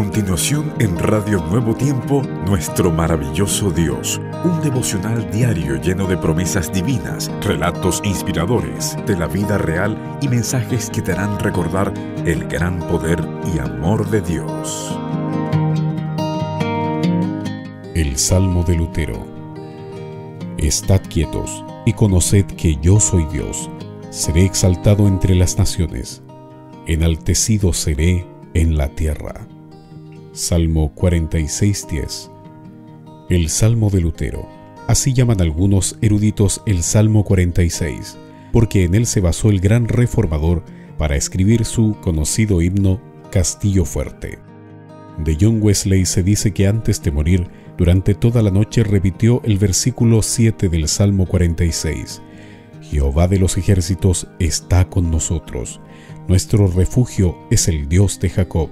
continuación en Radio Nuevo Tiempo, Nuestro maravilloso Dios, un devocional diario lleno de promesas divinas, relatos inspiradores de la vida real y mensajes que te harán recordar el gran poder y amor de Dios. El Salmo de Lutero. Estad quietos y conoced que yo soy Dios. Seré exaltado entre las naciones, enaltecido seré en la tierra. Salmo 46.10 El Salmo de Lutero. Así llaman algunos eruditos el Salmo 46, porque en él se basó el gran reformador para escribir su conocido himno Castillo Fuerte. De John Wesley se dice que antes de morir, durante toda la noche repitió el versículo 7 del Salmo 46. Jehová de los ejércitos está con nosotros. Nuestro refugio es el Dios de Jacob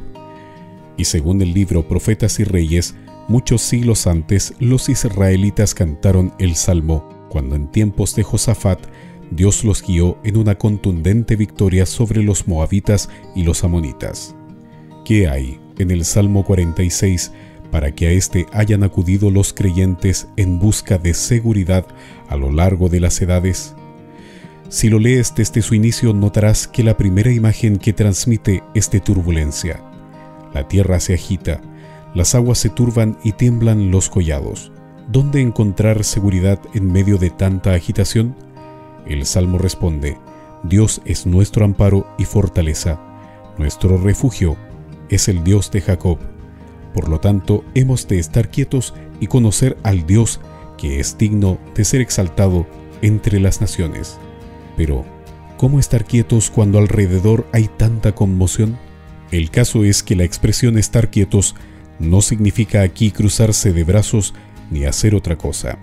y según el libro Profetas y Reyes, muchos siglos antes los israelitas cantaron el Salmo cuando en tiempos de Josafat Dios los guió en una contundente victoria sobre los moabitas y los amonitas. ¿Qué hay en el Salmo 46 para que a éste hayan acudido los creyentes en busca de seguridad a lo largo de las edades? Si lo lees desde su inicio notarás que la primera imagen que transmite es de turbulencia la tierra se agita, las aguas se turban y tiemblan los collados. ¿Dónde encontrar seguridad en medio de tanta agitación? El Salmo responde, Dios es nuestro amparo y fortaleza, nuestro refugio es el Dios de Jacob. Por lo tanto, hemos de estar quietos y conocer al Dios que es digno de ser exaltado entre las naciones. Pero, ¿cómo estar quietos cuando alrededor hay tanta conmoción? El caso es que la expresión estar quietos no significa aquí cruzarse de brazos ni hacer otra cosa.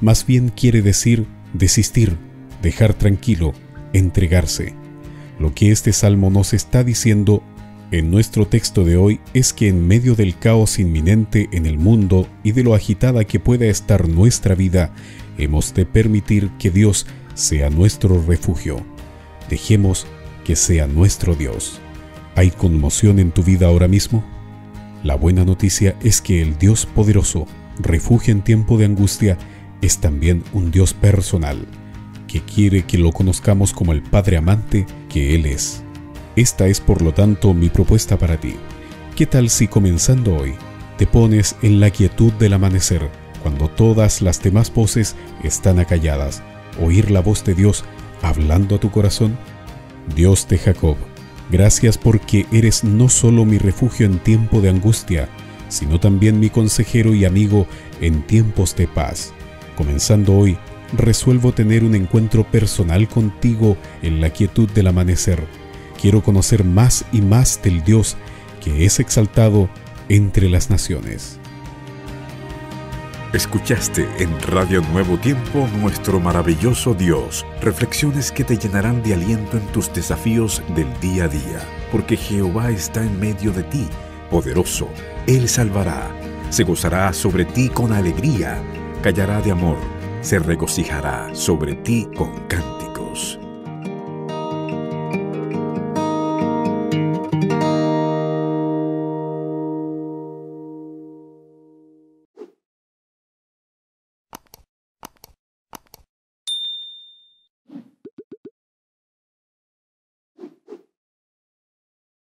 Más bien quiere decir desistir, dejar tranquilo, entregarse. Lo que este salmo nos está diciendo en nuestro texto de hoy es que en medio del caos inminente en el mundo y de lo agitada que pueda estar nuestra vida, hemos de permitir que Dios sea nuestro refugio. Dejemos que sea nuestro Dios. ¿Hay conmoción en tu vida ahora mismo? La buena noticia es que el Dios poderoso, refugio en tiempo de angustia, es también un Dios personal, que quiere que lo conozcamos como el Padre amante que Él es. Esta es por lo tanto mi propuesta para ti. ¿Qué tal si comenzando hoy te pones en la quietud del amanecer, cuando todas las demás voces están acalladas, oír la voz de Dios hablando a tu corazón? Dios de Jacob, Gracias porque eres no solo mi refugio en tiempo de angustia, sino también mi consejero y amigo en tiempos de paz. Comenzando hoy, resuelvo tener un encuentro personal contigo en la quietud del amanecer. Quiero conocer más y más del Dios que es exaltado entre las naciones. Escuchaste en Radio Nuevo Tiempo nuestro maravilloso Dios, reflexiones que te llenarán de aliento en tus desafíos del día a día, porque Jehová está en medio de ti, poderoso, Él salvará, se gozará sobre ti con alegría, callará de amor, se regocijará sobre ti con